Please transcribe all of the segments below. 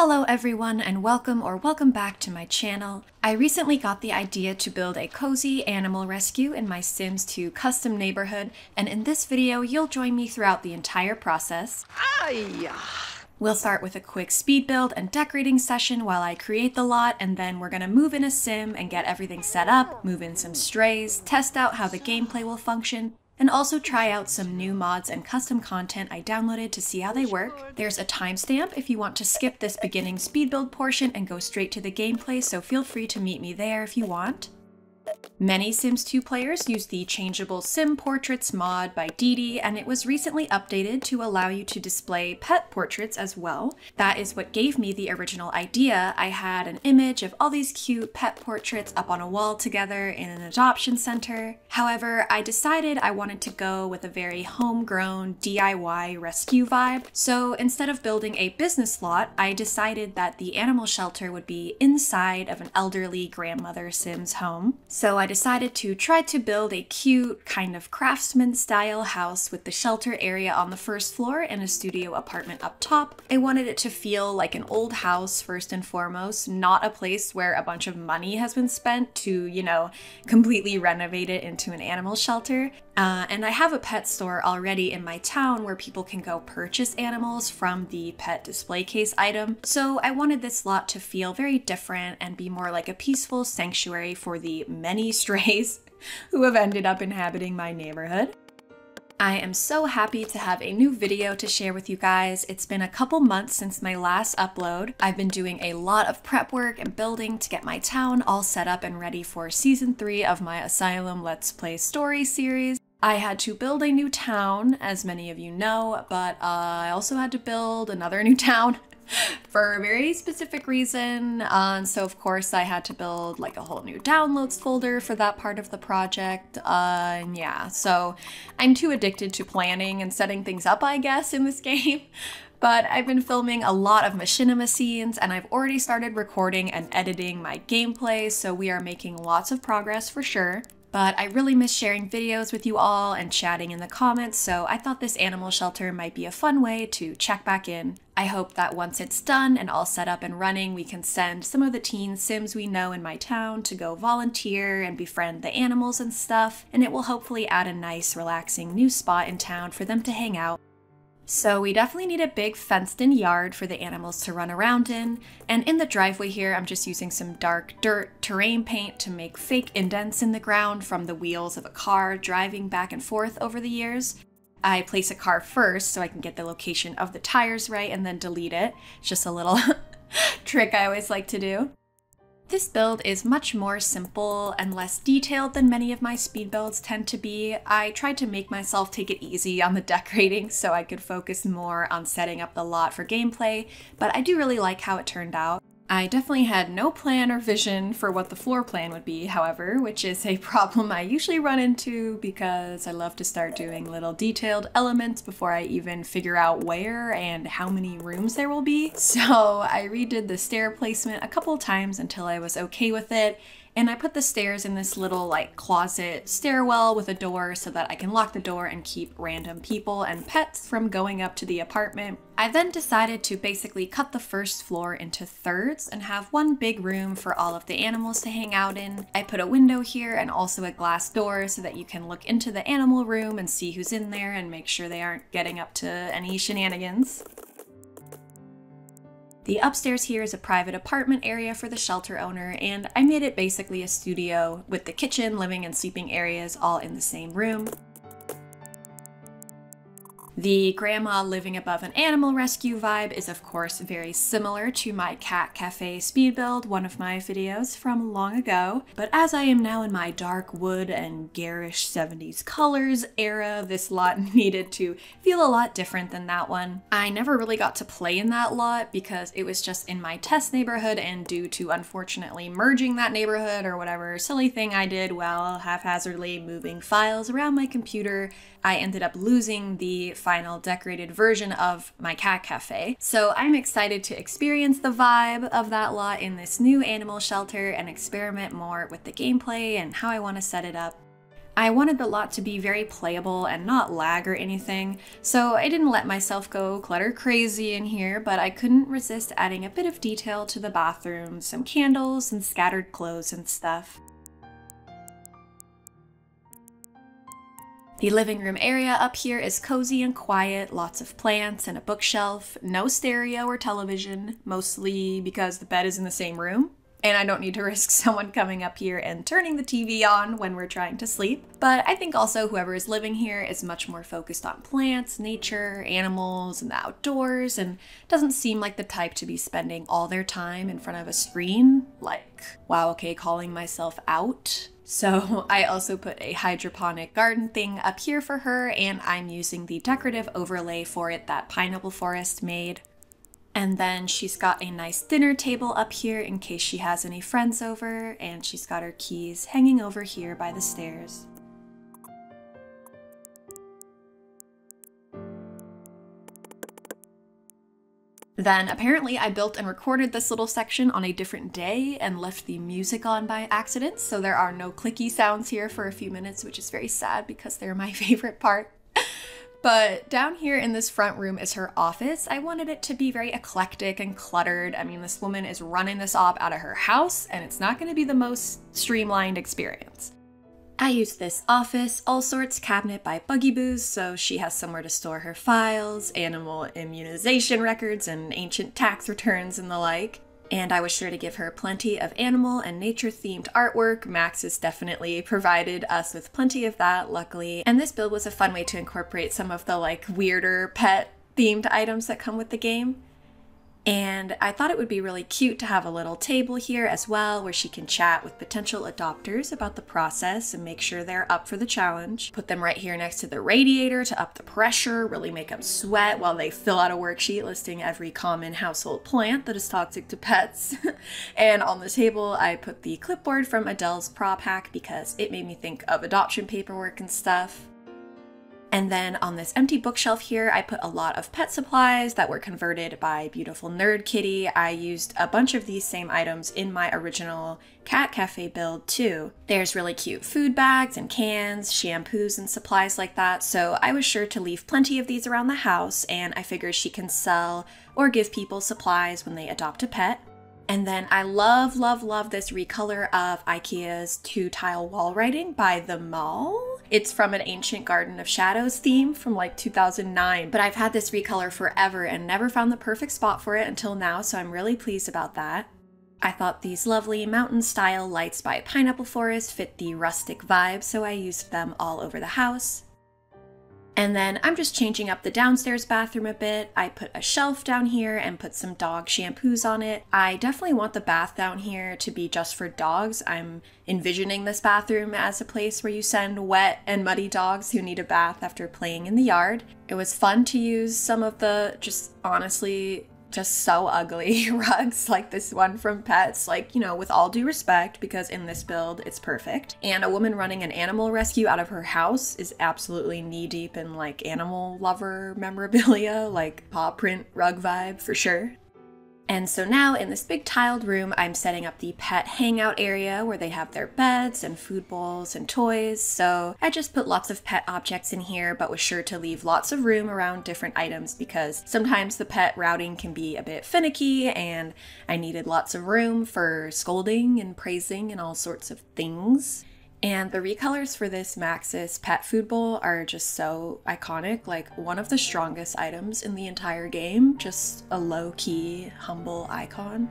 Hello everyone and welcome or welcome back to my channel. I recently got the idea to build a cozy animal rescue in my Sims 2 custom neighborhood and in this video you'll join me throughout the entire process. We'll start with a quick speed build and decorating session while I create the lot, and then we're gonna move in a sim and get everything set up, move in some strays, test out how the gameplay will function, and also try out some new mods and custom content I downloaded to see how they work. There's a timestamp if you want to skip this beginning speed build portion and go straight to the gameplay, so feel free to meet me there if you want. Many Sims 2 players use the Changeable Sim Portraits mod by Didi, and it was recently updated to allow you to display pet portraits as well. That is what gave me the original idea. I had an image of all these cute pet portraits up on a wall together in an adoption center. However, I decided I wanted to go with a very homegrown DIY rescue vibe, so instead of building a business lot, I decided that the animal shelter would be inside of an elderly grandmother Sim's home. So I decided to try to build a cute, kind of craftsman style house with the shelter area on the first floor and a studio apartment up top. I wanted it to feel like an old house first and foremost, not a place where a bunch of money has been spent to, you know, completely renovate it into an animal shelter. Uh, and I have a pet store already in my town where people can go purchase animals from the pet display case item. So I wanted this lot to feel very different and be more like a peaceful sanctuary for the many strays who have ended up inhabiting my neighborhood. I am so happy to have a new video to share with you guys. It's been a couple months since my last upload. I've been doing a lot of prep work and building to get my town all set up and ready for season 3 of my Asylum Let's Play story series. I had to build a new town, as many of you know, but uh, I also had to build another new town for a very specific reason. And so, of course, I had to build like a whole new downloads folder for that part of the project. Uh, and yeah, so I'm too addicted to planning and setting things up, I guess, in this game. But I've been filming a lot of machinima scenes and I've already started recording and editing my gameplay, so we are making lots of progress for sure. But I really miss sharing videos with you all and chatting in the comments, so I thought this animal shelter might be a fun way to check back in. I hope that once it's done and all set up and running, we can send some of the teen sims we know in my town to go volunteer and befriend the animals and stuff, and it will hopefully add a nice, relaxing new spot in town for them to hang out so we definitely need a big fenced in yard for the animals to run around in. And in the driveway here, I'm just using some dark dirt terrain paint to make fake indents in the ground from the wheels of a car driving back and forth over the years. I place a car first so I can get the location of the tires right and then delete it. It's just a little trick I always like to do. This build is much more simple and less detailed than many of my speed builds tend to be. I tried to make myself take it easy on the decorating so I could focus more on setting up the lot for gameplay, but I do really like how it turned out. I definitely had no plan or vision for what the floor plan would be, however, which is a problem I usually run into because I love to start doing little detailed elements before I even figure out where and how many rooms there will be. So I redid the stair placement a couple times until I was okay with it, and I put the stairs in this little like closet stairwell with a door so that I can lock the door and keep random people and pets from going up to the apartment. I then decided to basically cut the first floor into thirds and have one big room for all of the animals to hang out in. I put a window here and also a glass door so that you can look into the animal room and see who's in there and make sure they aren't getting up to any shenanigans. The upstairs here is a private apartment area for the shelter owner, and I made it basically a studio with the kitchen, living, and sleeping areas all in the same room. The grandma living above an animal rescue vibe is of course very similar to my cat cafe speed build, one of my videos from long ago. But as I am now in my dark wood and garish 70s colors era, this lot needed to feel a lot different than that one. I never really got to play in that lot because it was just in my test neighborhood and due to unfortunately merging that neighborhood or whatever silly thing I did while haphazardly moving files around my computer, I ended up losing the final decorated version of my cat cafe. So I'm excited to experience the vibe of that lot in this new animal shelter and experiment more with the gameplay and how I want to set it up. I wanted the lot to be very playable and not lag or anything, so I didn't let myself go clutter crazy in here, but I couldn't resist adding a bit of detail to the bathroom, some candles and scattered clothes and stuff. The living room area up here is cozy and quiet, lots of plants and a bookshelf, no stereo or television, mostly because the bed is in the same room and I don't need to risk someone coming up here and turning the TV on when we're trying to sleep. But I think also whoever is living here is much more focused on plants, nature, animals, and the outdoors, and doesn't seem like the type to be spending all their time in front of a screen. Like, wow, okay, calling myself out. So I also put a hydroponic garden thing up here for her, and I'm using the decorative overlay for it that Pineapple Forest made. And then she's got a nice dinner table up here in case she has any friends over, and she's got her keys hanging over here by the stairs. Then apparently I built and recorded this little section on a different day and left the music on by accident, so there are no clicky sounds here for a few minutes, which is very sad because they're my favorite part. But down here in this front room is her office. I wanted it to be very eclectic and cluttered. I mean, this woman is running this op out of her house, and it's not going to be the most streamlined experience. I used this office all sorts cabinet by Buggyboos, so she has somewhere to store her files, animal immunization records, and ancient tax returns and the like and I was sure to give her plenty of animal and nature themed artwork. Max has definitely provided us with plenty of that, luckily. And this build was a fun way to incorporate some of the like weirder pet themed items that come with the game. And I thought it would be really cute to have a little table here as well where she can chat with potential adopters about the process and make sure they're up for the challenge. Put them right here next to the radiator to up the pressure, really make them sweat while they fill out a worksheet listing every common household plant that is toxic to pets. and on the table, I put the clipboard from Adele's prop hack because it made me think of adoption paperwork and stuff. And then on this empty bookshelf here, I put a lot of pet supplies that were converted by beautiful Nerd Kitty. I used a bunch of these same items in my original Cat Cafe build too. There's really cute food bags and cans, shampoos and supplies like that, so I was sure to leave plenty of these around the house and I figured she can sell or give people supplies when they adopt a pet. And then I love, love, love this recolor of IKEA's two tile wall writing by The Mall. It's from an Ancient Garden of Shadows theme from like 2009, but I've had this recolor forever and never found the perfect spot for it until now, so I'm really pleased about that. I thought these lovely mountain style lights by Pineapple Forest fit the rustic vibe, so I used them all over the house. And then I'm just changing up the downstairs bathroom a bit. I put a shelf down here and put some dog shampoos on it. I definitely want the bath down here to be just for dogs. I'm envisioning this bathroom as a place where you send wet and muddy dogs who need a bath after playing in the yard. It was fun to use some of the just honestly just so ugly rugs like this one from Pets, like, you know, with all due respect, because in this build it's perfect. And a woman running an animal rescue out of her house is absolutely knee deep in like animal lover memorabilia, like paw print rug vibe for sure. And so now in this big tiled room, I'm setting up the pet hangout area where they have their beds and food bowls and toys. So I just put lots of pet objects in here, but was sure to leave lots of room around different items because sometimes the pet routing can be a bit finicky and I needed lots of room for scolding and praising and all sorts of things. And the recolors for this Maxis pet food bowl are just so iconic, like one of the strongest items in the entire game, just a low key, humble icon.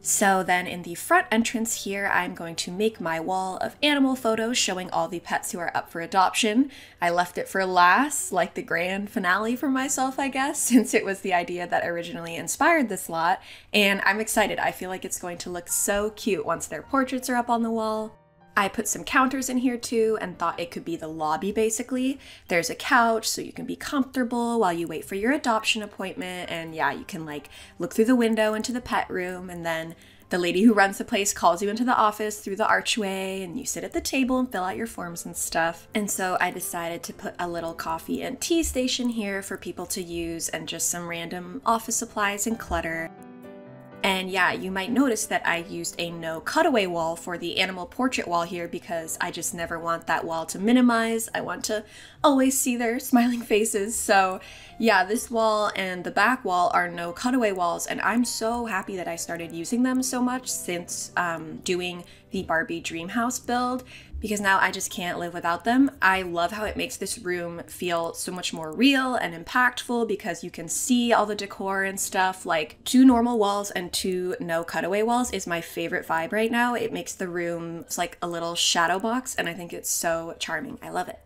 So then in the front entrance here, I'm going to make my wall of animal photos showing all the pets who are up for adoption. I left it for last, like the grand finale for myself, I guess, since it was the idea that originally inspired this lot. And I'm excited. I feel like it's going to look so cute once their portraits are up on the wall. I put some counters in here too and thought it could be the lobby basically. There's a couch so you can be comfortable while you wait for your adoption appointment. And yeah, you can like look through the window into the pet room and then the lady who runs the place calls you into the office through the archway and you sit at the table and fill out your forms and stuff. And so I decided to put a little coffee and tea station here for people to use and just some random office supplies and clutter. And yeah, you might notice that I used a no cutaway wall for the animal portrait wall here because I just never want that wall to minimize. I want to always see their smiling faces. So yeah, this wall and the back wall are no cutaway walls and I'm so happy that I started using them so much since um, doing the Barbie Dream House build because now I just can't live without them. I love how it makes this room feel so much more real and impactful because you can see all the decor and stuff. Like two normal walls and two no cutaway walls is my favorite vibe right now. It makes the room like a little shadow box and I think it's so charming. I love it.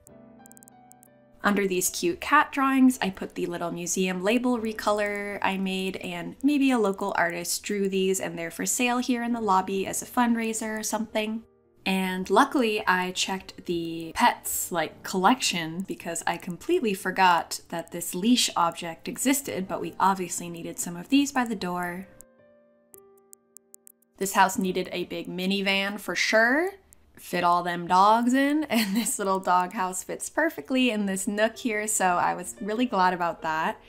Under these cute cat drawings, I put the little museum label recolor I made, and maybe a local artist drew these and they're for sale here in the lobby as a fundraiser or something. And luckily, I checked the pets like collection because I completely forgot that this leash object existed, but we obviously needed some of these by the door. This house needed a big minivan for sure. Fit all them dogs in, and this little dog house fits perfectly in this nook here, so I was really glad about that.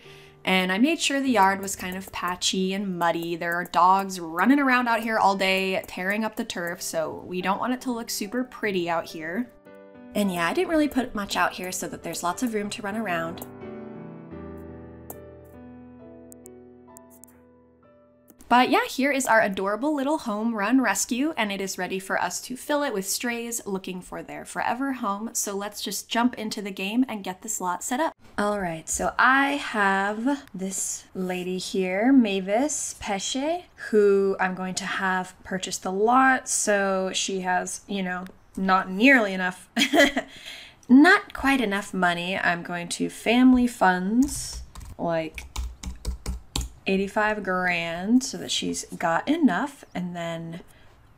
And I made sure the yard was kind of patchy and muddy. There are dogs running around out here all day, tearing up the turf, so we don't want it to look super pretty out here. And yeah, I didn't really put much out here so that there's lots of room to run around. But yeah, here is our adorable little home run rescue, and it is ready for us to fill it with strays looking for their forever home. So let's just jump into the game and get this lot set up. All right, so I have this lady here, Mavis Pesce, who I'm going to have purchase the lot. So she has, you know, not nearly enough, not quite enough money. I'm going to family funds, like 85 grand so that she's got enough and then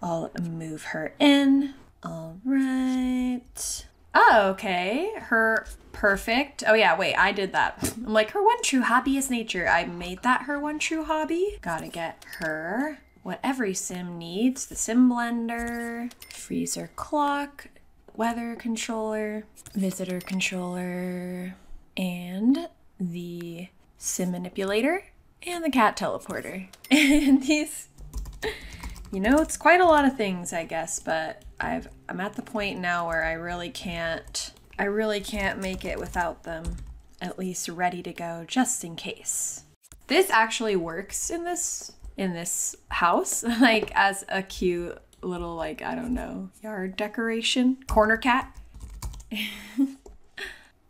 I'll move her in. All right. Oh, okay. Her perfect. Oh yeah, wait, I did that. I'm like, her one true hobby is nature. I made that her one true hobby. Gotta get her what every sim needs. The sim blender, freezer clock, weather controller, visitor controller, and the sim manipulator and the cat teleporter. and these, you know, it's quite a lot of things, I guess, but I've, I'm at the point now where I really can't, I really can't make it without them, at least ready to go just in case. This actually works in this, in this house, like as a cute little, like, I don't know, yard decoration, corner cat.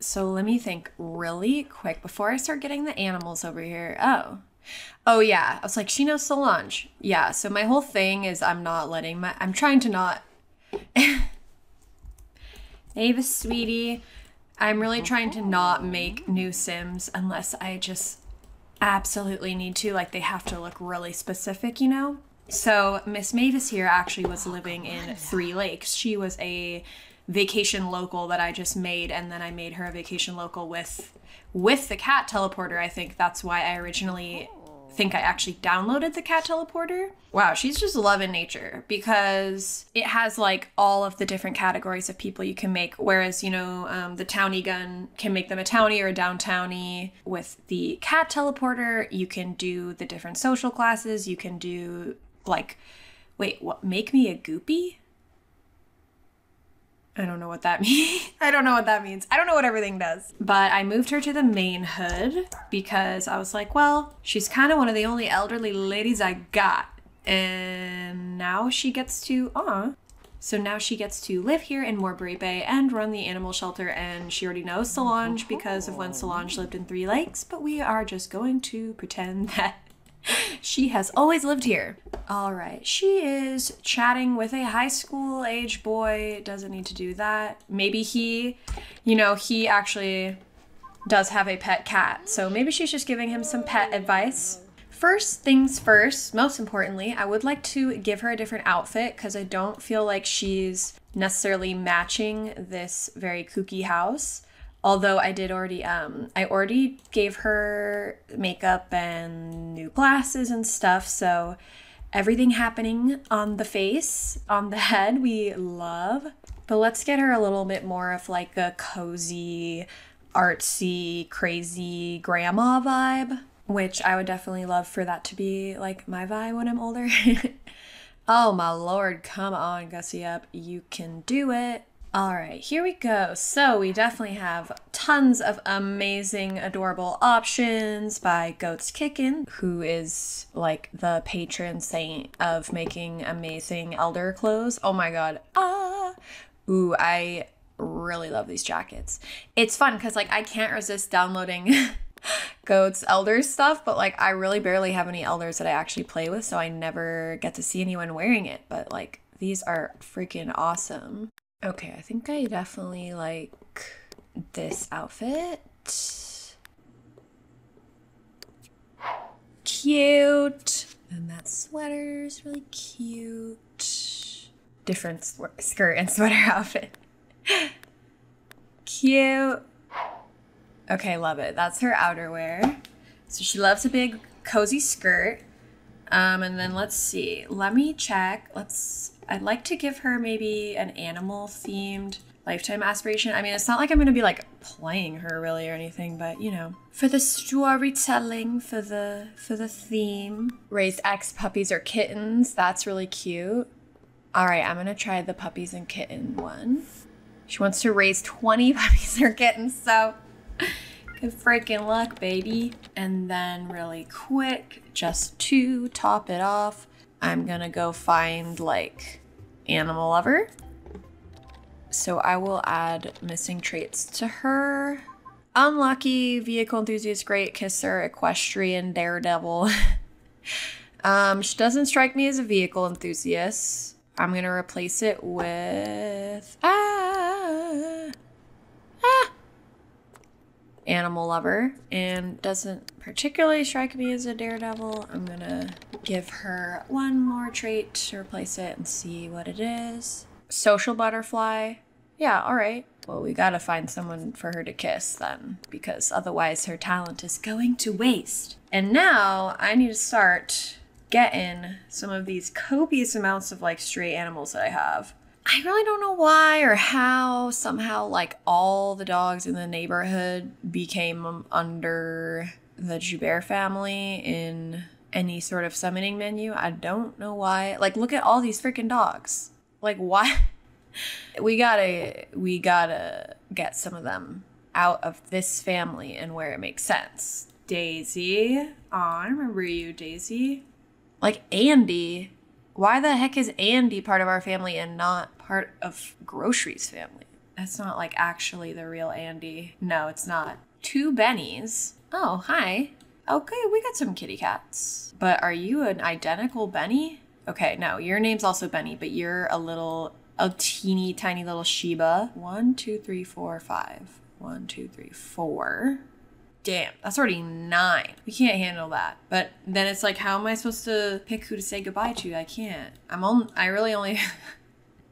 So let me think really quick before I start getting the animals over here. Oh. Oh yeah. I was like, she knows Solange. Yeah, so my whole thing is I'm not letting my I'm trying to not Ava sweetie. I'm really trying to not make new Sims unless I just absolutely need to. Like they have to look really specific, you know? So Miss Mavis here actually was living in Three Lakes. She was a vacation local that I just made, and then I made her a vacation local with with the cat teleporter. I think that's why I originally think I actually downloaded the cat teleporter. Wow, she's just loving nature because it has like all of the different categories of people you can make. Whereas, you know, um, the townie gun can make them a townie or a downtownie. With the cat teleporter, you can do the different social classes. You can do like, wait, what? Make me a goopy? I don't know what that means. I don't know what that means. I don't know what everything does. But I moved her to the main hood because I was like, well, she's kind of one of the only elderly ladies I got. And now she gets to, ah. So now she gets to live here in Morebury Bay and run the animal shelter. And she already knows Solange because of when Solange lived in Three Lakes. But we are just going to pretend that she has always lived here. All right, she is chatting with a high school age boy. Doesn't need to do that. Maybe he, you know, he actually does have a pet cat. So maybe she's just giving him some pet advice. First things first, most importantly, I would like to give her a different outfit because I don't feel like she's necessarily matching this very kooky house although I did already um I already gave her makeup and new glasses and stuff so everything happening on the face on the head we love but let's get her a little bit more of like a cozy artsy crazy grandma vibe which I would definitely love for that to be like my vibe when I'm older. oh my lord, come on, Gussy Up. You can do it. All right, here we go. So we definitely have tons of amazing, adorable options by Goats Kickin', who is like the patron saint of making amazing elder clothes. Oh my god. Ah. Ooh, I really love these jackets. It's fun because like I can't resist downloading goats elders stuff but like i really barely have any elders that i actually play with so i never get to see anyone wearing it but like these are freaking awesome okay i think i definitely like this outfit cute and that sweater is really cute different skirt and sweater outfit cute Okay, love it. That's her outerwear. So she loves a big cozy skirt. Um, and then let's see. Let me check. Let's. I'd like to give her maybe an animal themed lifetime aspiration. I mean, it's not like I'm gonna be like playing her really or anything, but you know, for the storytelling, for the for the theme. raise X puppies or kittens. That's really cute. All right, I'm gonna try the puppies and kitten one. She wants to raise 20 puppies or kittens, so Good freaking luck, baby. And then really quick, just to top it off, I'm gonna go find like animal lover. So I will add missing traits to her. Unlucky, vehicle enthusiast, great kisser, equestrian, daredevil. um, she doesn't strike me as a vehicle enthusiast. I'm gonna replace it with ah animal lover and doesn't particularly strike me as a daredevil. I'm gonna give her one more trait to replace it and see what it is. Social butterfly. Yeah, all right. Well, we gotta find someone for her to kiss then, because otherwise her talent is going to waste. And now I need to start getting some of these copious amounts of like stray animals that I have. I really don't know why or how somehow like all the dogs in the neighborhood became um, under the Joubert family in any sort of summoning menu. I don't know why. Like look at all these freaking dogs. Like why we gotta we gotta get some of them out of this family and where it makes sense. Daisy. Oh, I remember you, Daisy. Like Andy. Why the heck is Andy part of our family and not part of Grocery's family. That's not like actually the real Andy. No, it's not. Two Bennies. Oh, hi. Okay, we got some kitty cats. But are you an identical Benny? Okay, no, your name's also Benny, but you're a little, a teeny tiny little Sheba. One, two, three, four, five. One, two, three, four. Damn, that's already nine. We can't handle that. But then it's like, how am I supposed to pick who to say goodbye to? I can't. I'm on. I really only.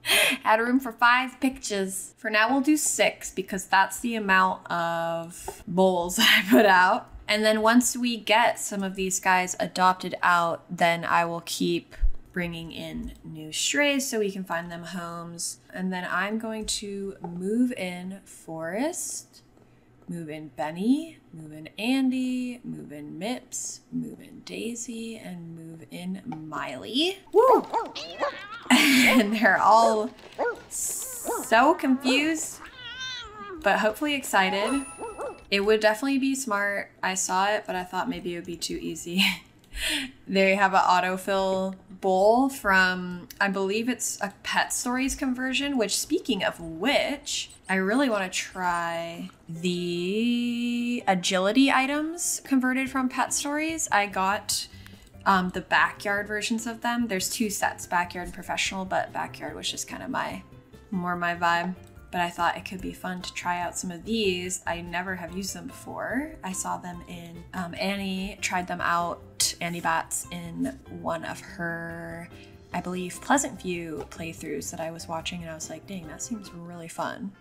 Had room for five pictures. For now, we'll do six because that's the amount of bowls I put out. And then once we get some of these guys adopted out, then I will keep bringing in new strays so we can find them homes. And then I'm going to move in Forest, move in Benny, move in Andy, move in Mips, move in Daisy, and move in Miley. Woo! and they're all so confused, but hopefully excited. It would definitely be smart. I saw it, but I thought maybe it would be too easy. they have an autofill bowl from, I believe it's a Pet Stories conversion, which, speaking of which, I really want to try the agility items converted from Pet Stories. I got um, the backyard versions of them. There's two sets, backyard and professional, but backyard was just kind of my more my vibe. But I thought it could be fun to try out some of these. I never have used them before. I saw them in um, Annie tried them out. Annie Bats in one of her, I believe, Pleasantview playthroughs that I was watching, and I was like, dang, that seems really fun.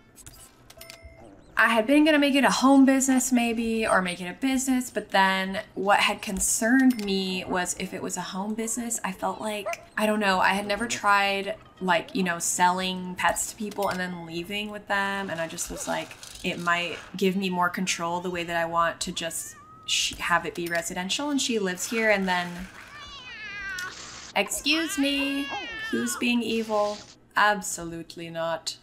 I had been gonna make it a home business maybe or make it a business, but then what had concerned me was if it was a home business, I felt like, I don't know, I had never tried like, you know, selling pets to people and then leaving with them. And I just was like, it might give me more control the way that I want to just have it be residential and she lives here and then Excuse me. Who's being evil? Absolutely not.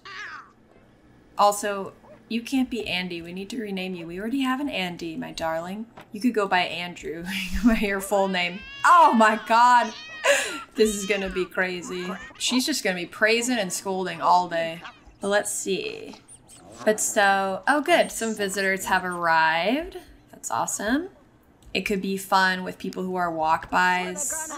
Also, you can't be Andy. We need to rename you. We already have an Andy, my darling. You could go by Andrew, by your full name. Oh my god. This is gonna be crazy. She's just gonna be praising and scolding all day. But let's see. But so, oh good, some visitors have arrived. That's awesome. It could be fun with people who are walk-bys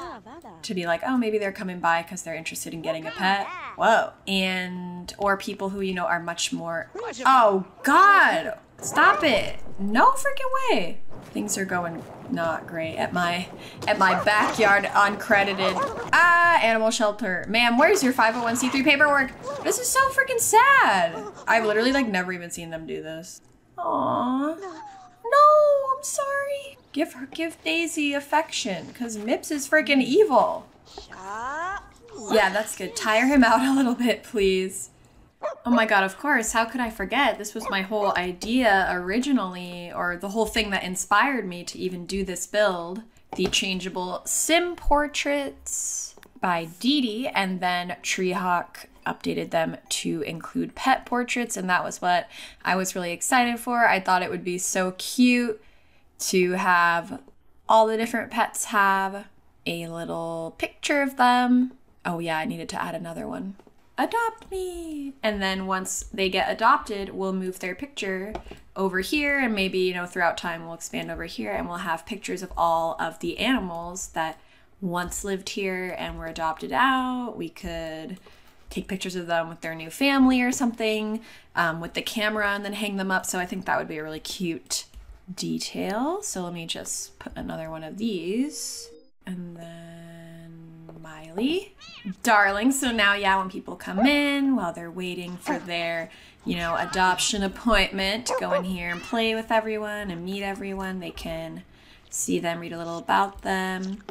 to be like, oh, maybe they're coming by because they're interested in getting a pet. Whoa. And, or people who, you know, are much more, oh God, stop it. No freaking way. Things are going not great at my, at my backyard uncredited. Ah, animal shelter. Ma'am, where's your 501c3 paperwork? This is so freaking sad. I've literally like never even seen them do this. Aww. No, I'm sorry. Give her, give Daisy affection, because Mips is freaking evil. Yeah, that's good. Tire him out a little bit, please. Oh my god, of course. How could I forget? This was my whole idea originally, or the whole thing that inspired me to even do this build. The changeable sim portraits by Dee and then Treehawk updated them to include pet portraits, and that was what I was really excited for. I thought it would be so cute to have all the different pets have a little picture of them. Oh, yeah, I needed to add another one. Adopt me! And then once they get adopted, we'll move their picture over here, and maybe, you know, throughout time, we'll expand over here and we'll have pictures of all of the animals that once lived here and were adopted out. We could take pictures of them with their new family or something um, with the camera and then hang them up. So I think that would be a really cute detail. So let me just put another one of these. And then Miley. Darling. So now, yeah, when people come in while they're waiting for their, you know, adoption appointment to go in here and play with everyone and meet everyone, they can see them, read a little about them.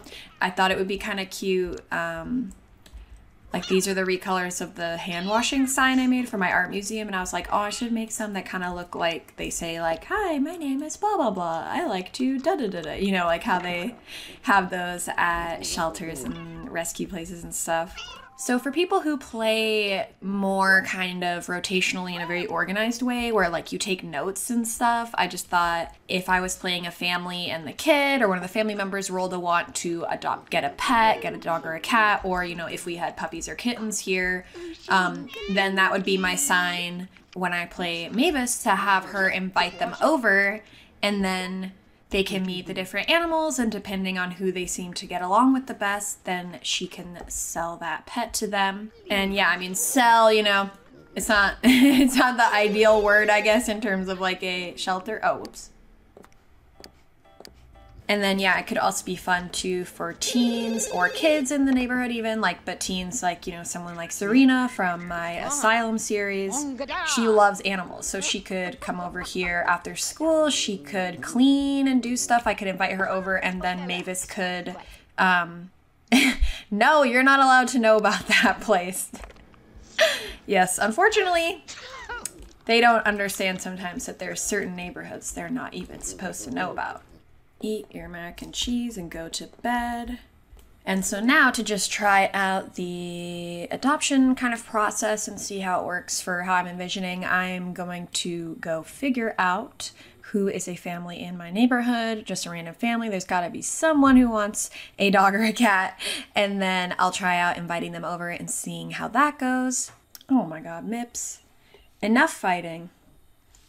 I thought it would be kind of cute. Um, like these are the recolors of the hand washing sign I made for my art museum and I was like, "Oh, I should make some that kind of look like they say like, "Hi, my name is blah blah blah. I like to da da da da." You know, like how they have those at shelters and rescue places and stuff. So, for people who play more kind of rotationally in a very organized way, where like you take notes and stuff, I just thought if I was playing a family and the kid or one of the family members rolled a want to adopt, get a pet, get a dog or a cat, or you know, if we had puppies or kittens here, um, then that would be my sign when I play Mavis to have her invite them over. And then they can meet the different animals and depending on who they seem to get along with the best then she can sell that pet to them. And yeah i mean sell you know it's not it's not the ideal word i guess in terms of like a shelter. Oh whoops and then yeah, it could also be fun too for teens or kids in the neighborhood even like but teens like, you know, someone like Serena from my Asylum series. She loves animals. So she could come over here after school, she could clean and do stuff. I could invite her over and then Mavis could um No, you're not allowed to know about that place. yes, unfortunately, they don't understand sometimes that there are certain neighborhoods they're not even supposed to know about eat your mac and cheese and go to bed. And so now to just try out the adoption kind of process and see how it works for how I'm envisioning, I'm going to go figure out who is a family in my neighborhood, just a random family. There's got to be someone who wants a dog or a cat. And then I'll try out inviting them over and seeing how that goes. Oh my god, Mips. Enough fighting.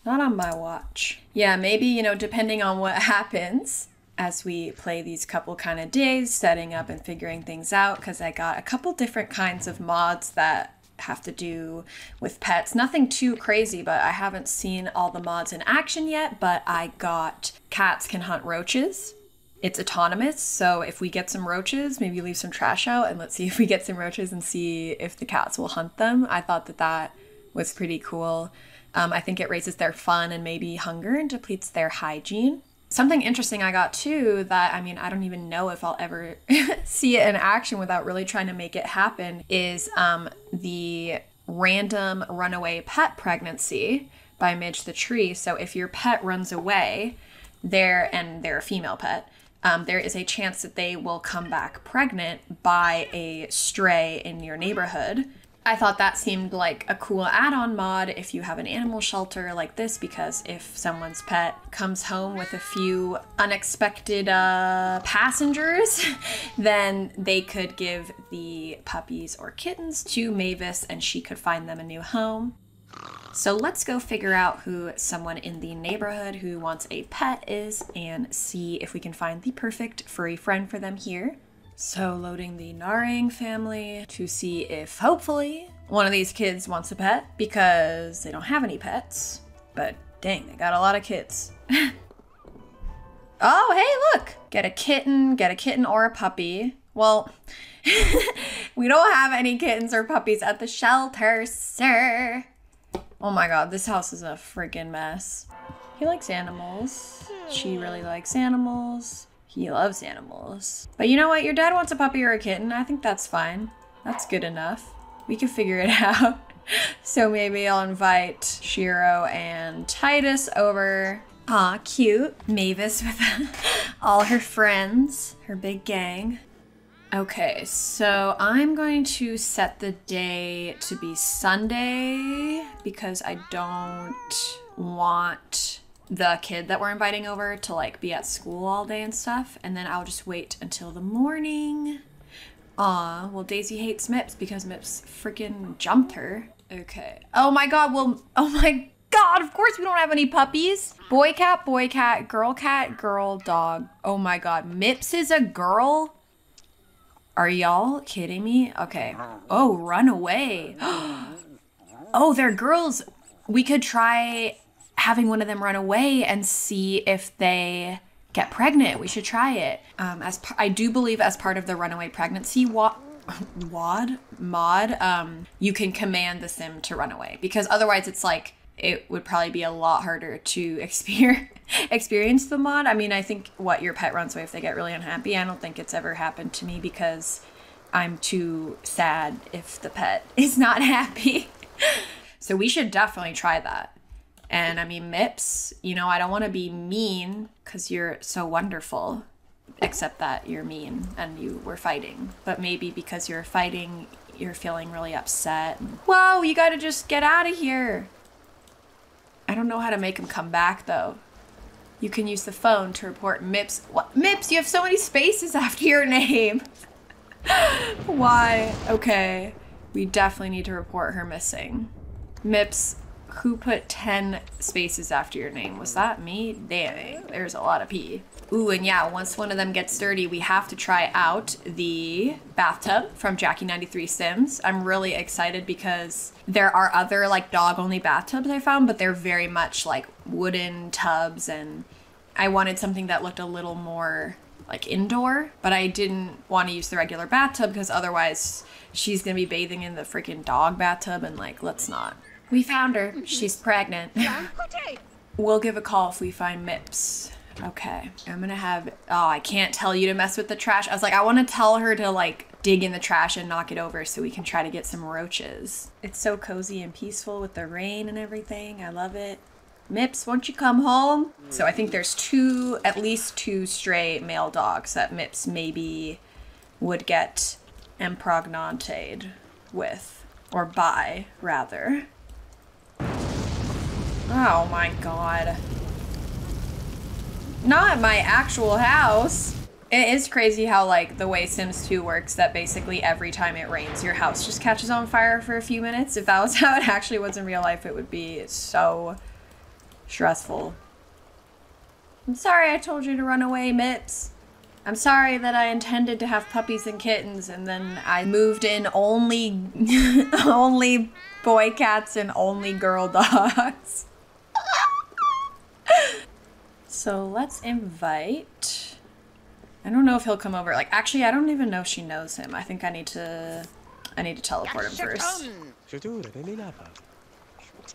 Not on my watch. Yeah, maybe, you know, depending on what happens as we play these couple kind of days, setting up and figuring things out, because I got a couple different kinds of mods that have to do with pets. Nothing too crazy, but I haven't seen all the mods in action yet. But I got cats can hunt roaches. It's autonomous, so if we get some roaches, maybe leave some trash out and let's see if we get some roaches and see if the cats will hunt them. I thought that that was pretty cool. Um, I think it raises their fun and maybe hunger and depletes their hygiene. Something interesting I got too that I mean, I don't even know if I'll ever see it in action without really trying to make it happen is um, the random runaway pet pregnancy by Midge the Tree. So if your pet runs away, there and they're a female pet, um, there is a chance that they will come back pregnant by a stray in your neighborhood. I thought that seemed like a cool add on mod if you have an animal shelter like this, because if someone's pet comes home with a few unexpected uh, passengers, then they could give the puppies or kittens to Mavis and she could find them a new home. So let's go figure out who someone in the neighborhood who wants a pet is and see if we can find the perfect furry friend for them here. So loading the Narang family to see if hopefully one of these kids wants a pet because they don't have any pets. But dang, they got a lot of kids. oh, hey, look! Get a kitten, get a kitten or a puppy. Well, we don't have any kittens or puppies at the shelter, sir. Oh my god, this house is a freaking mess. He likes animals. She really likes animals. He loves animals. But you know what? Your dad wants a puppy or a kitten. I think that's fine. That's good enough. We can figure it out. so maybe I'll invite Shiro and Titus over. Aw, cute. Mavis with all her friends, her big gang. Okay, so I'm going to set the day to be Sunday because I don't want the kid that we're inviting over to like be at school all day and stuff, and then I'll just wait until the morning. Aw, well Daisy hates Mips because Mips freaking jumped her. Okay. Oh my god, well, oh my god, of course we don't have any puppies. Boy cat, boy cat, girl cat, girl dog. Oh my god, Mips is a girl? Are y'all kidding me? Okay. Oh, run away. oh, they're girls. We could try having one of them run away and see if they get pregnant. We should try it. Um, as I do believe, as part of the runaway pregnancy wa- wad mod, um, you can command the sim to run away because otherwise, it's like it would probably be a lot harder to experience the mod. I mean, I think what your pet runs away if they get really unhappy. I don't think it's ever happened to me because I'm too sad if the pet is not happy. so we should definitely try that. And I mean, Mips, you know, I don't want to be mean because you're so wonderful, except that you're mean and you were fighting. But maybe because you're fighting, you're feeling really upset. Whoa, you gotta just get out of here. I don't know how to make him come back though. You can use the phone to report Mips. What? Mips, you have so many spaces after your name. Why? Okay. We definitely need to report her missing. Mips, who put 10 spaces after your name? Was that me? Damn, there's a lot of P. Ooh, and yeah, once one of them gets dirty, we have to try out the bathtub from Jacky93 Sims. I'm really excited because there are other like dog only bathtubs I found, but they're very much like wooden tubs and I wanted something that looked a little more like indoor, but I didn't want to use the regular bathtub because otherwise she's gonna be bathing in the freaking dog bathtub and like let's not. We found her. She's pregnant. we'll give a call if we find Mips. Okay. I'm gonna have. Oh, I can't tell you to mess with the trash. I was like, I want to tell her to like dig in the trash and knock it over so we can try to get some roaches. It's so cozy and peaceful with the rain and everything. I love it. Mips, won't you come home? So I think there's two, at least two stray male dogs that Mips maybe would get impregnanted with, or by, rather. Oh my god. Not my actual house. It is crazy how, like, the way Sims 2 works, that basically every time it rains, your house just catches on fire for a few minutes. If that was how it actually was in real life, it would be so stressful. I'm sorry I told you to run away, Mips. I'm sorry that I intended to have puppies and kittens and then I moved in only only boy cats and only girl dogs. So let's invite. I don't know if he'll come over. Like, actually, I don't even know if she knows him. I think I need to. I need to teleport him first.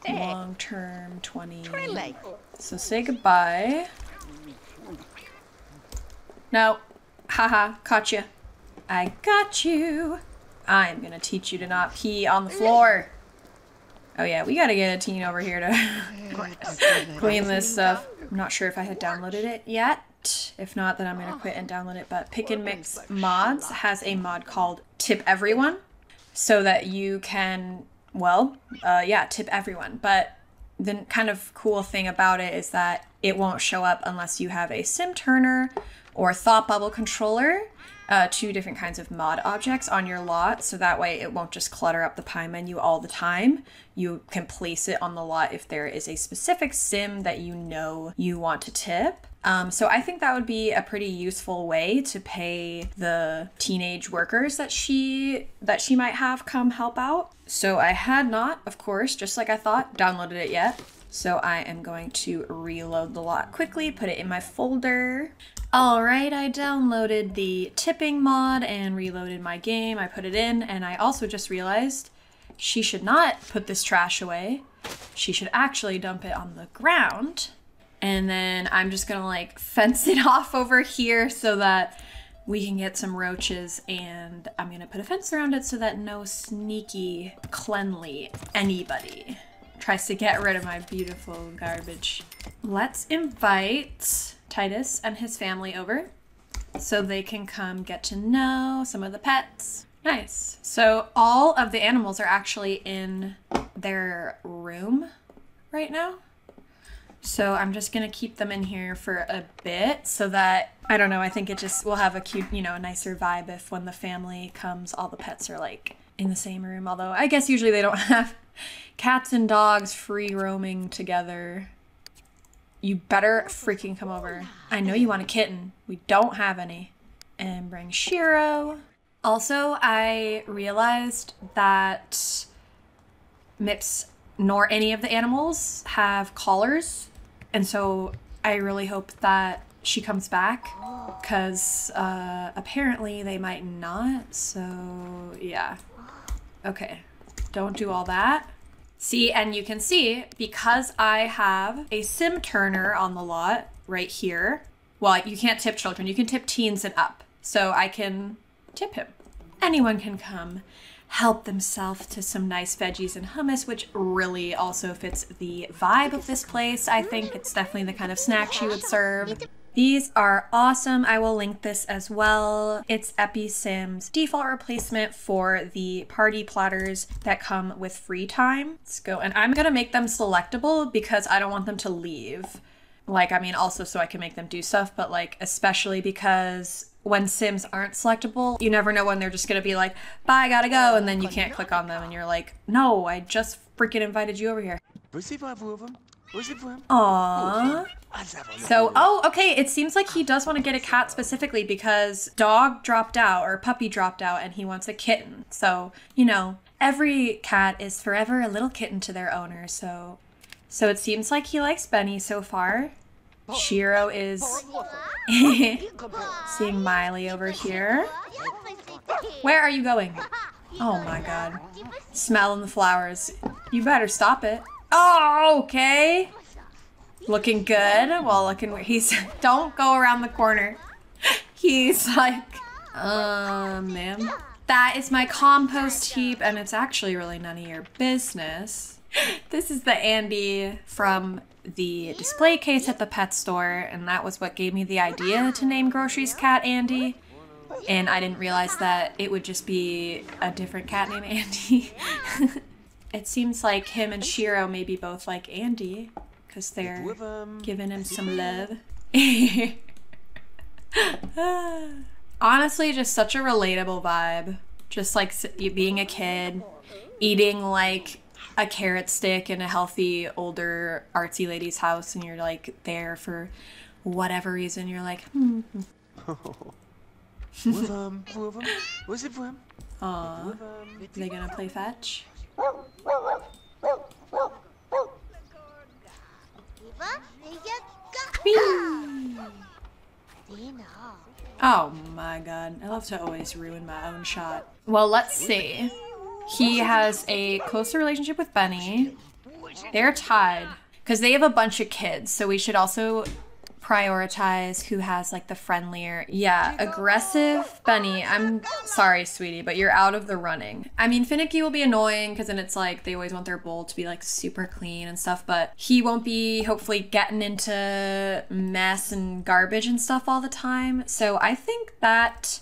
Long term 20. So say goodbye. No. Haha, caught you. I got you. I'm gonna teach you to not pee on the floor. Oh yeah, we gotta get a teen over here to clean this stuff. I'm not sure if I had downloaded it yet. If not, then I'm gonna quit and download it. But Pick and Mix Mods has a mod called Tip Everyone, so that you can, well, uh, yeah, tip everyone. But the kind of cool thing about it is that it won't show up unless you have a sim turner or thought bubble controller uh, two different kinds of mod objects on your lot so that way it won't just clutter up the pie menu all the time you can place it on the lot if there is a specific sim that you know you want to tip um, so I think that would be a pretty useful way to pay the teenage workers that she that she might have come help out. So I had not, of course, just like I thought, downloaded it yet. So I am going to reload the lot quickly, put it in my folder. All right, I downloaded the tipping mod and reloaded my game. I put it in and I also just realized she should not put this trash away. She should actually dump it on the ground and then I'm just gonna like fence it off over here so that we can get some roaches and I'm gonna put a fence around it so that no sneaky, cleanly anybody tries to get rid of my beautiful garbage. Let's invite Titus and his family over so they can come get to know some of the pets. Nice. So all of the animals are actually in their room right now. So I'm just gonna keep them in here for a bit so that I don't know, I think it just will have a cute, you know, a nicer vibe if when the family comes all the pets are like in the same room. Although I guess usually they don't have cats and dogs free roaming together. You better freaking come over. I know you want a kitten. We don't have any. And bring Shiro. Also, I realized that Mips nor any of the animals have collars and so I really hope that she comes back because uh, apparently they might not. So, yeah. Okay. Don't do all that. See, and you can see because I have a sim turner on the lot right here. Well, you can't tip children, you can tip teens and up. So I can tip him. Anyone can come help themselves to some nice veggies and hummus, which really also fits the vibe of this place. I think it's definitely the kind of snack she would serve. These are awesome. I will link this as well. It's EpiSim's default replacement for the party platters that come with free time. Let's go. And I'm going to make them selectable because I don't want them to leave. Like, I mean, also so I can make them do stuff, but like, especially because when sims aren't selectable, you never know when they're just gonna be like, bye, gotta go, and then you can't click on them, and you're like, no, I just freaking invited you over here. Aww. So, oh, okay, it seems like he does want to get a cat specifically because dog dropped out or puppy dropped out and he wants a kitten. So, you know, every cat is forever a little kitten to their owner, so so it seems like he likes Benny so far. Shiro is seeing Miley over here. Where are you going? Oh my god. Smelling the flowers. You better stop it. Oh, okay. Looking good. Well, looking he's don't go around the corner. He's like, uh, ma'am. That is my compost heap, and it's actually really none of your business. This is the Andy from the display case at the pet store, and that was what gave me the idea to name Groceries Cat Andy. And I didn't realize that it would just be a different cat named Andy. It seems like him and Shiro maybe both like Andy, because they're giving him some love. Honestly, just such a relatable vibe. Just like being a kid, eating like a carrot stick in a healthy older artsy lady's house and you're like there for whatever reason you're like hmm. Aw, they gonna play fetch? Oh my god, I love to always ruin my own shot. Well, let's see. He has a closer relationship with Benny. They're tied because they have a bunch of kids. So we should also prioritize who has like the friendlier. Yeah, aggressive Bunny. Oh I'm sorry, sweetie, but you're out of the running. I mean, finicky will be annoying because then it's like they always want their bowl to be like super clean and stuff, but he won't be hopefully getting into mess and garbage and stuff all the time. So I think that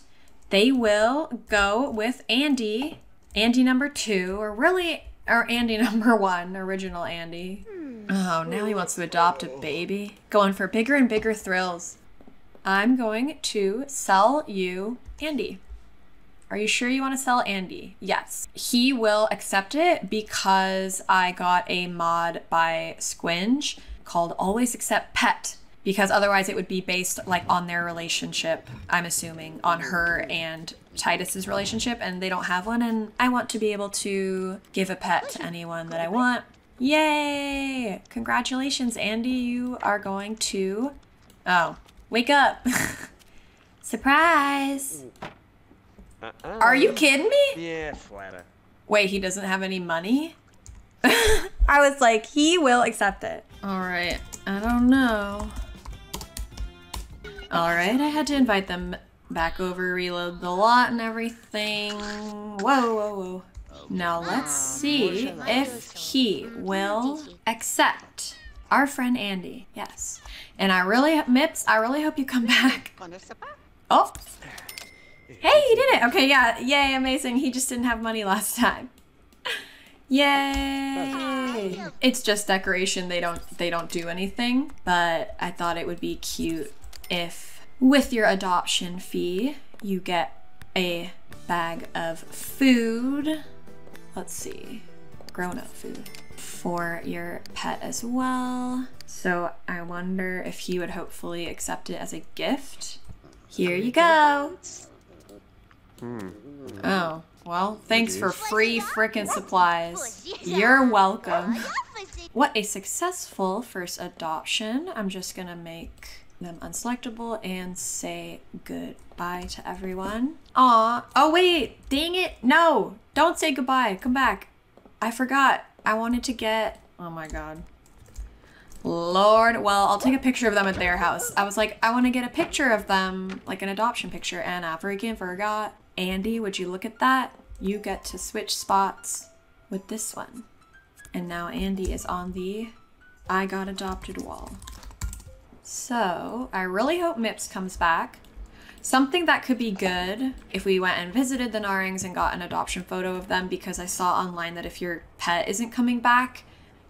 they will go with Andy, Andy number two, or really, or Andy number one, original Andy. Hmm. Oh, now he wants to adopt a baby. Going for bigger and bigger thrills. I'm going to sell you Andy. Are you sure you want to sell Andy? Yes. He will accept it because I got a mod by Squinge called Always Accept Pet because otherwise it would be based like on their relationship, I'm assuming, on her and Titus's relationship and they don't have one and I want to be able to give a pet to anyone that I want. Yay! Congratulations, Andy. You are going to. Oh, wake up. Surprise! Uh-uh. Are you kidding me? Yeah, flatter. Wait, he doesn't have any money? I was like, he will accept it. Alright, I don't know. Alright, I had to invite them back over, reload the lot and everything. Whoa, whoa, whoa. Now let's see if he will accept our friend Andy. Yes. And I really, Mips, I really hope you come back. Oh. Hey, he did it. Okay, yeah. Yay, amazing. He just didn't have money last time. Yay. It's just decoration. They don't they don't do anything, but I thought it would be cute if with your adoption fee, you get a bag of food. Let's see. Grown-up food for your pet as well. So I wonder if he would hopefully accept it as a gift. Here you go. Hmm. Oh, well, thanks for free frickin' supplies. You're welcome. What a successful first adoption. I'm just gonna make them unselectable and say goodbye to everyone. Aw. Oh, wait. Dang it. No. Don't say goodbye. Come back. I forgot. I wanted to get. Oh my god. Lord, well, I'll take a picture of them at their house. I was like, I want to get a picture of them, like an adoption picture, and I freaking forgot. Andy, would you look at that? You get to switch spots with this one. And now Andy is on the I got adopted wall. So, I really hope Mips comes back. Something that could be good if we went and visited the Narings and got an adoption photo of them because I saw online that if your pet isn't coming back,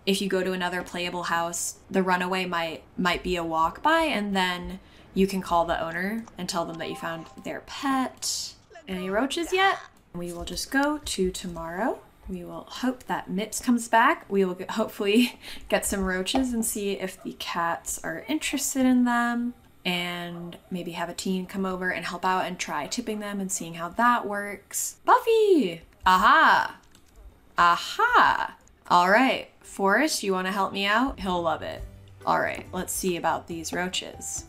if you go to another playable house, the runaway might might be a walk by and then you can call the owner and tell them that you found their pet. Any roaches yet? We will just go to tomorrow. We will hope that Mips comes back. We will get, hopefully get some roaches and see if the cats are interested in them and maybe have a teen come over and help out and try tipping them and seeing how that works. Buffy! Aha! Aha! All right, Forrest, you want to help me out? He'll love it. All right, let's see about these roaches.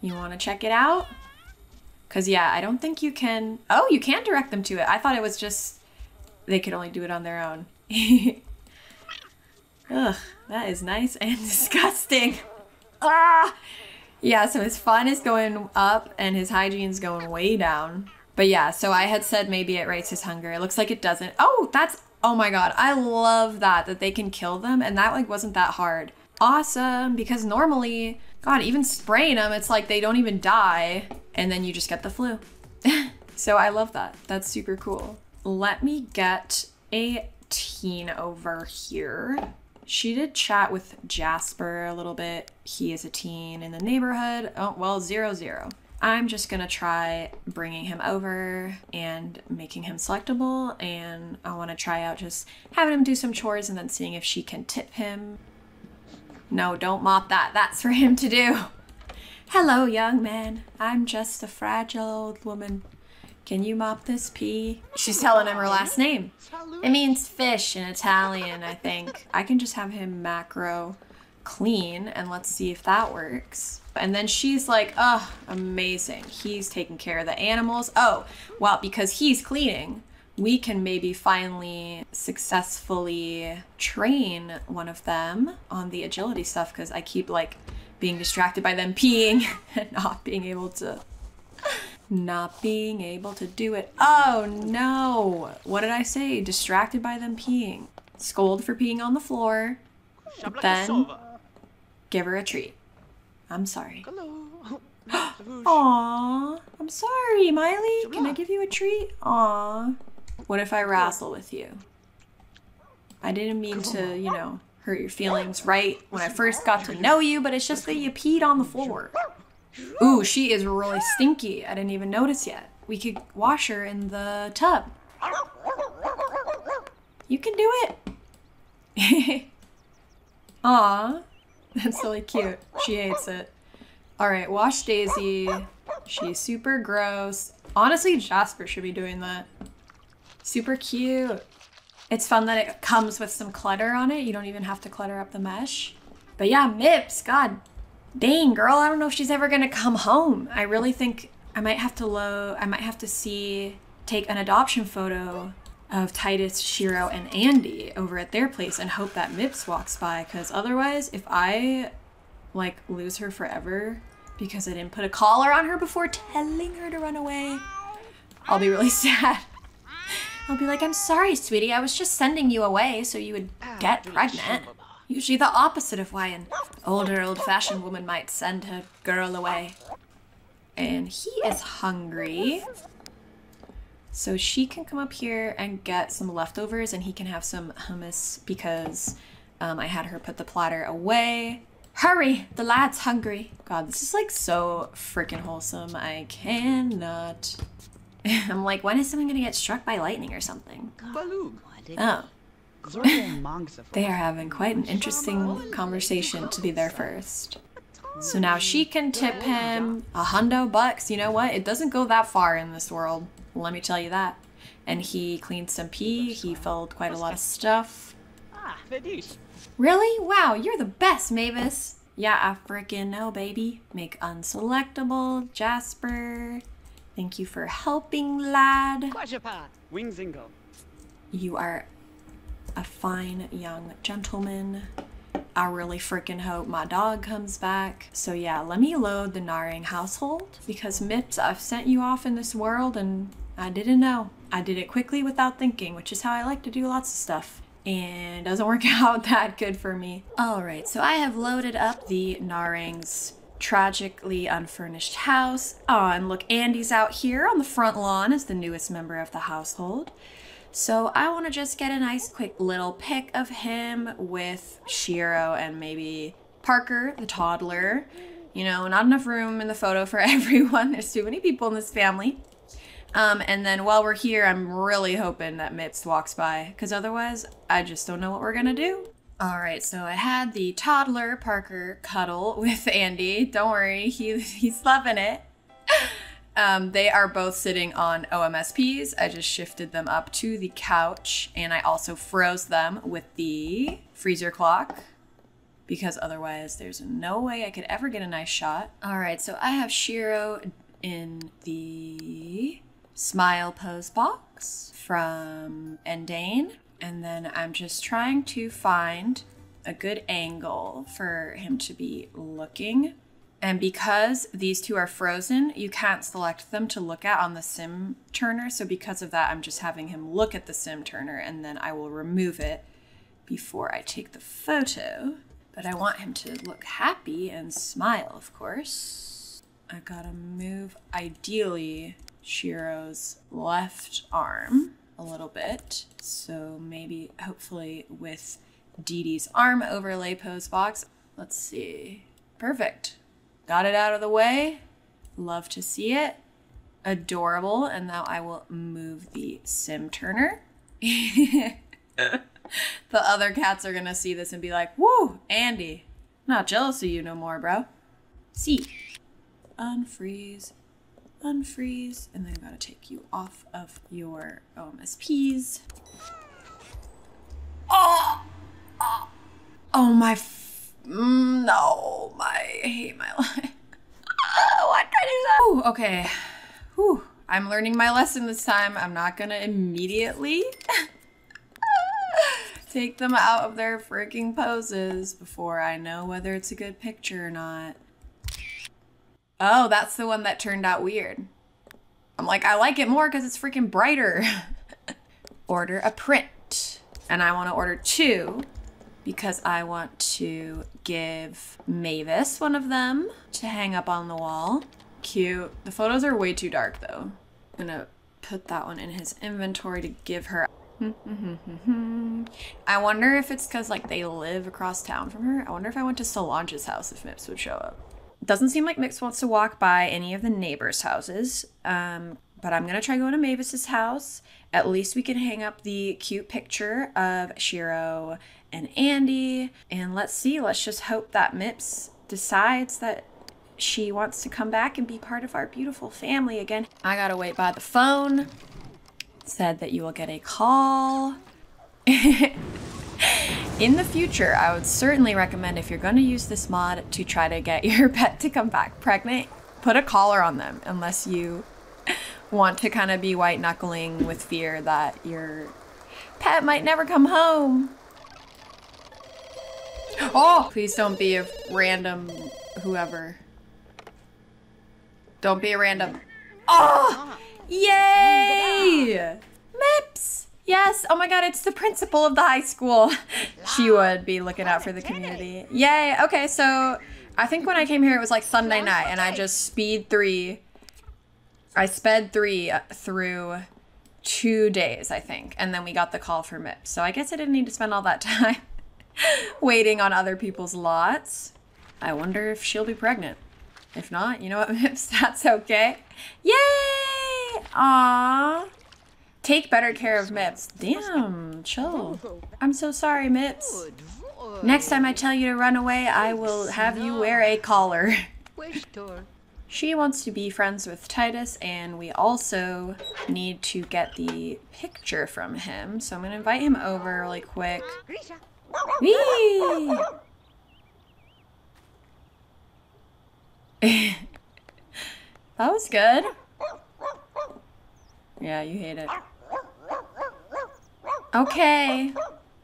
You want to check it out? Because, yeah, I don't think you can. Oh, you can direct them to it. I thought it was just they could only do it on their own. Ugh, that is nice and disgusting. Ah! Yeah, so his fun is going up and his hygiene's going way down. But yeah, so I had said maybe it rates his hunger. It looks like it doesn't. Oh, that's oh my god. I love that that they can kill them and that like wasn't that hard. Awesome, because normally, god, even spraying them, it's like they don't even die and then you just get the flu. so I love that. That's super cool. Let me get a teen over here. She did chat with Jasper a little bit. He is a teen in the neighborhood. Oh, well, zero, zero. I'm just gonna try bringing him over and making him selectable, and I wanna try out just having him do some chores and then seeing if she can tip him. No, don't mop that. That's for him to do. Hello, young man. I'm just a fragile old woman. Can you mop this pee? She's telling him her last name. It means fish in Italian, I think. I can just have him macro clean and let's see if that works. And then she's like, oh, amazing. He's taking care of the animals. Oh, well, because he's cleaning, we can maybe finally successfully train one of them on the agility stuff because I keep like being distracted by them peeing and not being able to not being able to do it. Oh no. What did I say? Distracted by them peeing. Scold for peeing on the floor. Then give her a treat. I'm sorry. Aw, I'm sorry, Miley. Can I give you a treat? Aw. What if I wrestle with you? I didn't mean to, you know, hurt your feelings right when I first got to know you, but it's just that you peed on the floor. Ooh, she is really stinky. I didn't even notice yet. We could wash her in the tub. You can do it. Aw, that's really cute. She hates it. All right, wash Daisy. She's super gross. Honestly, Jasper should be doing that. Super cute. It's fun that it comes with some clutter on it. You don't even have to clutter up the mesh. But yeah, Mips, god dang girl, I don't know if she's ever gonna come home. I really think I might have to low I might have to see take an adoption photo of Titus, Shiro, and Andy over at their place and hope that Mips walks by because otherwise if I like lose her forever because I didn't put a collar on her before telling her to run away, I'll be really sad. I'll be like, I'm sorry, sweetie. I was just sending you away so you would get pregnant. Usually the opposite of why an older, old fashioned woman might send her girl away. And he is hungry. So she can come up here and get some leftovers and he can have some hummus because um, I had her put the platter away. Hurry! The lad's hungry. God, this is like so freaking wholesome. I cannot. I'm like, when is someone gonna get struck by lightning or something? Oh. They are having quite an interesting conversation to be there first. So now she can tip him a hundo bucks. You know what? It doesn't go that far in this world. Let me tell you that. And he cleaned some pee. He filled quite a lot of stuff. Really? Wow, you're the best, Mavis. Yeah, I freaking know, baby. Make unselectable, Jasper. Thank you for helping, lad. You are a fine young gentleman. I really freaking hope my dog comes back. So yeah, let me load the Naring household because Mips, I've sent you off in this world and I didn't know. I did it quickly without thinking, which is how I like to do lots of stuff. And doesn't work out that good for me. All right, so I have loaded up the Naring's tragically unfurnished house. Oh, and look, Andy's out here on the front lawn as the newest member of the household. So I want to just get a nice quick little pic of him with Shiro and maybe Parker, the toddler. You know, not enough room in the photo for everyone. There's too many people in this family. Um, and then while we're here, I'm really hoping that Mips walks by, because otherwise, I just don't know what we're gonna do. All right, so I had the toddler Parker cuddle with Andy. Don't worry, he he's loving it. Um, they are both sitting on OMSPs. I just shifted them up to the couch and I also froze them with the freezer clock because otherwise there's no way I could ever get a nice shot. All right, so I have Shiro in the smile pose box from Endane. And then I'm just trying to find a good angle for him to be looking and because these two are frozen, you can't select them to look at on the sim turner. So because of that, I'm just having him look at the sim turner and then I will remove it before I take the photo. But I want him to look happy and smile, of course. I gotta move, ideally, Shiro's left arm a little bit. So maybe, hopefully, with Dee Dee's arm overlay pose box. Let's see. Perfect. Got it out of the way. Love to see it. Adorable. And now I will move the sim turner. the other cats are gonna see this and be like, woo, Andy. Not jealous of you no more, bro. See. Unfreeze. Unfreeze. And then gonna take you off of your um, OMSPs. Oh! Ah! Oh, ah! oh my Mm, no, my I hate my life. Ah, what did I do that? Ooh, okay. Whew. I'm learning my lesson this time. I'm not gonna immediately take them out of their freaking poses before I know whether it's a good picture or not. Oh, that's the one that turned out weird. I'm like, I like it more because it's freaking brighter. order a print. And I want to order two because I want to give Mavis one of them to hang up on the wall. Cute. The photos are way too dark though. I'm gonna put that one in his inventory to give her. I wonder if it's because like they live across town from her. I wonder if I went to Solange's house if Mips would show up. Doesn't seem like Mips wants to walk by any of the neighbors' houses. Um, but I'm gonna try going to Mavis's house. At least we can hang up the cute picture of Shiro and Andy. And let's see, let's just hope that Mips decides that she wants to come back and be part of our beautiful family again. I gotta wait by the phone. Said that you will get a call. In the future, I would certainly recommend if you're going to use this mod to try to get your pet to come back pregnant, put a collar on them unless you want to kind of be white knuckling with fear that your pet might never come home. Oh, please don't be a random whoever. Don't be a random. Oh, yay! Mips! Yes, oh my god, it's the principal of the high school. she would be looking out for the community. Yay, okay, so I think when I came here it was like Sunday night and I just speed three. I sped three uh, through two days, I think, and then we got the call for Mips. So I guess I didn't need to spend all that time waiting on other people's lots. I wonder if she'll be pregnant. If not, you know what, Mips, that's okay. Yay! Aww. Take better care of Mips. Damn, chill. I'm so sorry, Mips. Next time I tell you to run away, I will have you wear a collar. she wants to be friends with Titus, and we also need to get the picture from him. So I'm going to invite him over really quick. Whee! that was good. Yeah, you hate it. Okay.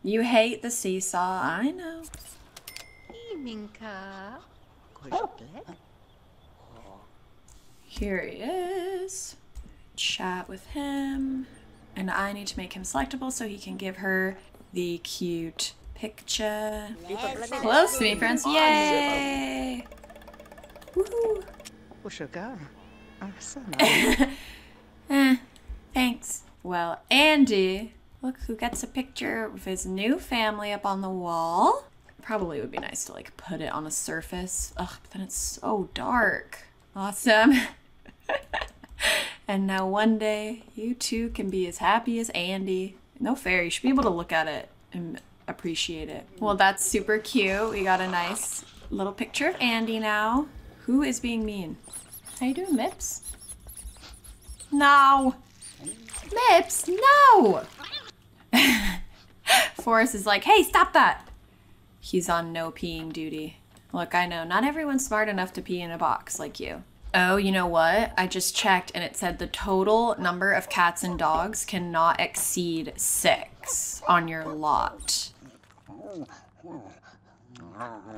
You hate the seesaw, I know. Here he is. Chat with him. And I need to make him selectable so he can give her the cute picture. Close to me, friends. Yay! Woohoo! eh, thanks. Well, Andy, look who gets a picture of his new family up on the wall. Probably would be nice to like put it on a surface. Ugh, but then it's so dark. Awesome. and now one day you too can be as happy as Andy. No fair, you should be able to look at it and appreciate it. Well, that's super cute. We got a nice little picture of Andy now. Who is being mean? How you doing, Mips? No. Mips, no! Forrest is like, hey, stop that! He's on no peeing duty. Look, I know, not everyone's smart enough to pee in a box like you. Oh, you know what? I just checked and it said the total number of cats and dogs cannot exceed six on your lot.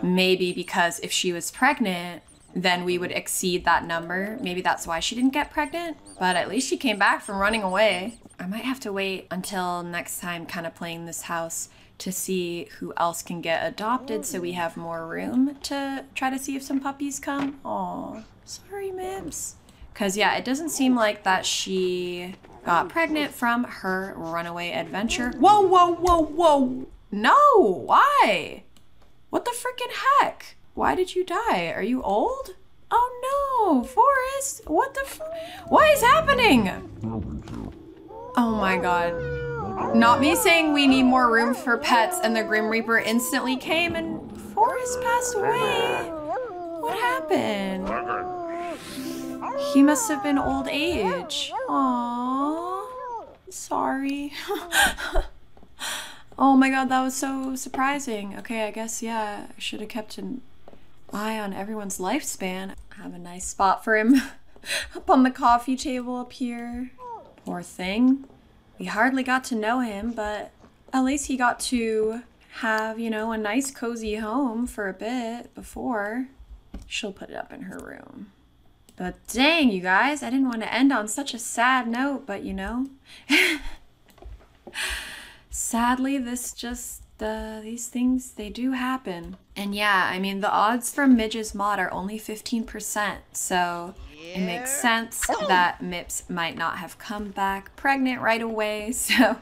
Maybe because if she was pregnant, then we would exceed that number. Maybe that's why she didn't get pregnant, but at least she came back from running away. I might have to wait until next time kind of playing this house to see who else can get adopted so we have more room to try to see if some puppies come. Oh, sorry, Mims. Because, yeah, it doesn't seem like that she got pregnant from her runaway adventure. Whoa, whoa, whoa, whoa. No, why? What the freaking heck? Why did you die? Are you old? Oh no, Forrest! What the f- What is happening? Oh my god. Not me saying we need more room for pets and the Grim Reaper instantly came and Forrest passed away. What happened? He must have been old age. Aww. Sorry. oh my god, that was so surprising. Okay, I guess, yeah, I should have kept an eye on everyone's lifespan. I have a nice spot for him up on the coffee table up here. Poor thing. We hardly got to know him, but at least he got to have, you know, a nice cozy home for a bit before. She'll put it up in her room. But dang, you guys, I didn't want to end on such a sad note, but you know. Sadly, this just, uh, these things, they do happen. And yeah, I mean, the odds from Midge's mod are only 15%, so it makes sense oh. that Mips might not have come back pregnant right away, so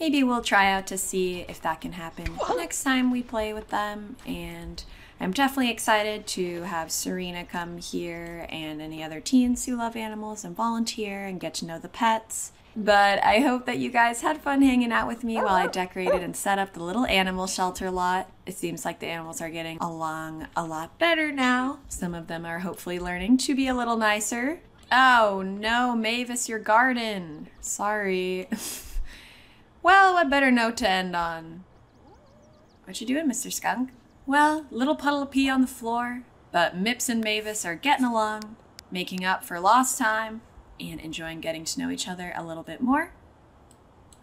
maybe we'll try out to see if that can happen next time we play with them. And I'm definitely excited to have Serena come here and any other teens who love animals and volunteer and get to know the pets. But I hope that you guys had fun hanging out with me while I oh. decorated and set up the little animal shelter lot. It seems like the animals are getting along a lot better now. Some of them are hopefully learning to be a little nicer. Oh no, Mavis, your garden. Sorry. well, what better note to end on? What you doing, Mr. Skunk? Well, little puddle of pee on the floor, but Mips and Mavis are getting along, making up for lost time, and enjoying getting to know each other a little bit more.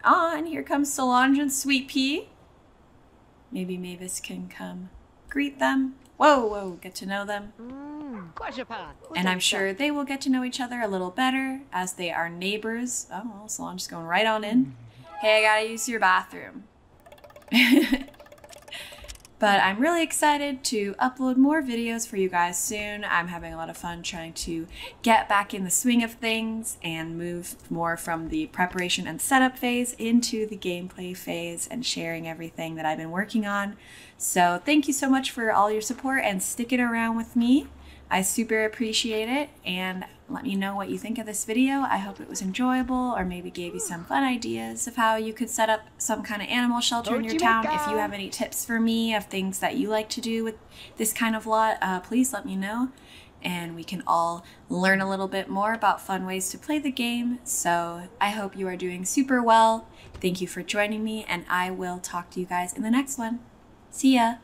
Ah, and here comes Solange and Sweet Pea. Maybe Mavis can come greet them. Whoa, whoa, get to know them. And I'm sure they will get to know each other a little better as they are neighbors. Oh, well, Solange's going right on in. Hey, I gotta use your bathroom. But I'm really excited to upload more videos for you guys soon. I'm having a lot of fun trying to get back in the swing of things and move more from the preparation and setup phase into the gameplay phase and sharing everything that I've been working on. So thank you so much for all your support and sticking around with me. I super appreciate it and let me know what you think of this video. I hope it was enjoyable or maybe gave you some fun ideas of how you could set up some kind of animal shelter in your town. If you have any tips for me of things that you like to do with this kind of lot, uh, please let me know and we can all learn a little bit more about fun ways to play the game. So I hope you are doing super well. Thank you for joining me and I will talk to you guys in the next one. See ya!